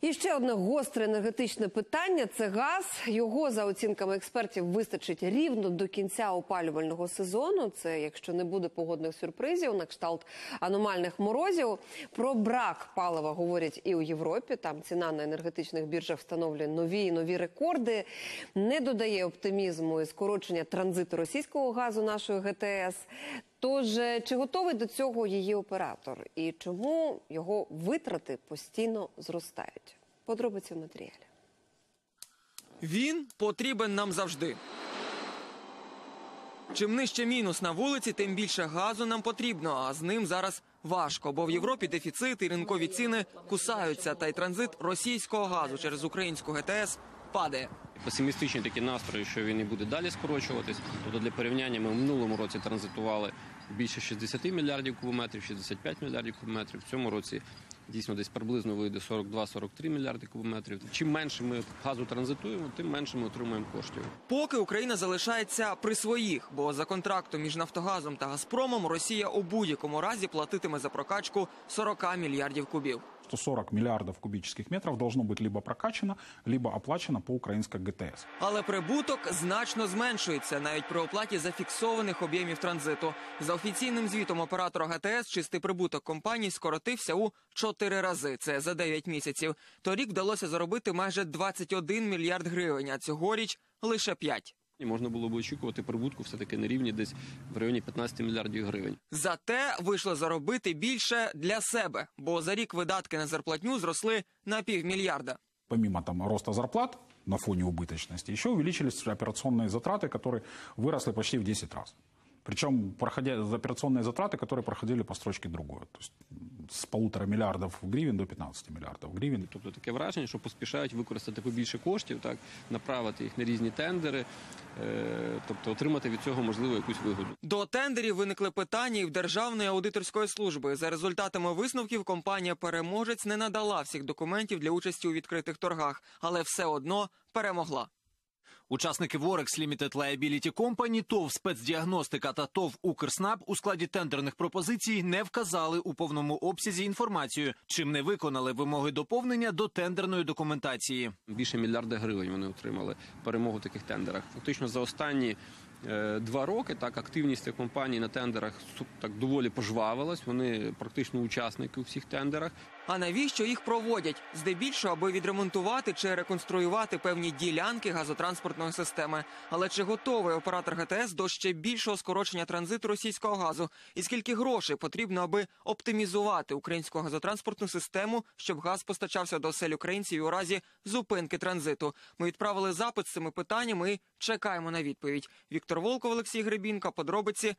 І ще одне гостре енергетичне питання це газ. Його за оцінками експертів вистачить рівно до кінця опалювального сезону. Це якщо не буде погодних сюрпризів на кшталт аномальних морозів. Про брак палива говорять і у Європі. Там ціна на енергетичних біржах встановлює нові і нові рекорди. Не додає оптимізму і скорочення транзиту російського газу нашої ГТС. Тож е, чи готовий до цього її оператор, і чому його витрати постійно зростають? Подробиці в матеріалі. Він потрібен нам завжди. Чим нижче мінус на вулиці, тим більше газу нам потрібно, а з ним зараз важко, бо в Європі дефіцит і ринкові ціни кусаються, та й транзит російського газу через українську ГТС падає. Песимістичні такі настрої, що він і буде далі скорочуватись. Тобто для порівняння ми в минулому році транзитували більше 60 мільярдів кубометрів, 65 мільярдів кубометрів. В цьому році дійсно десь приблизно вийде 42-43 мільярди кубометрів. Чим менше ми газу транзитуємо, тим менше ми отримуємо коштів. Поки Україна залишається при своїх, бо за контрактом між Нафтогазом та Газпромом Росія у будь-якому разі платитиме за прокачку 40 мільярдів кубів. 140 миллиардов кубических метров должно быть либо прокачано, либо оплачено по украинской ГТС. Але прибуток значно зменшується навіть при оплаті зафіксованих об'ємів транзиту. За офіційним звітом оператора ГТС чистий прибуток компанії скоротився у 4 рази. Це за 9 місяців. Торік вдалося заробити майже 21 мільярд гривень, а цьогоріч лише 5. І можна було б очікувати прибутку все-таки на рівні десь в районі 15 мільярдів гривень. Зате вийшло заробити більше для себе, бо за рік видатки на зарплатню зросли на півмільярда. Помимо там роста зарплат на фоне убыточности, еще увеличились операционные затраты, которые выросли почти в 10 раз. Причем проходя операционные затраты, которые проходили по строчке другой. То есть с полутора миллиардов гривен до 15 миллиардов гривен. Тобто таке враження, що поспішають використати побільше коштів, так направити їх на різні тендери, е, тобто отримати від цього можливо якусь вигоду. До тендерів виникли питання і в Державної аудиторської служби. За результатами висновків компанія переможець не надала всіх документів для участі у відкритих торгах, але все одно перемогла. Учасники Vorex Limited Liability Company, ТОВ спецдіагностика та ТОВ Укрснаб у складі тендерних пропозицій не вказали у повному обсязі інформацію, чим не виконали вимоги доповнення до тендерної документації. Більше мільярда гривень вони отримали перемогу в таких тендерах. Фактично за останні два роки так активність компаній на тендерах так доволі пожвавилась. Вони практично учасники у всіх тендерах. А навіщо їх проводять? Здебільшого, аби відремонтувати чи реконструювати певні ділянки газотранспортної системи. Але чи готовий оператор ГТС до ще більшого скорочення транзиту російського газу? І скільки грошей потрібно, аби оптимізувати українську газотранспортну систему, щоб газ постачався до осель українців у разі зупинки транзиту? Ми відправили запит з цими питаннями і чекаємо на відповідь. Віктор Волков, Олексій Гребінка, подробиці,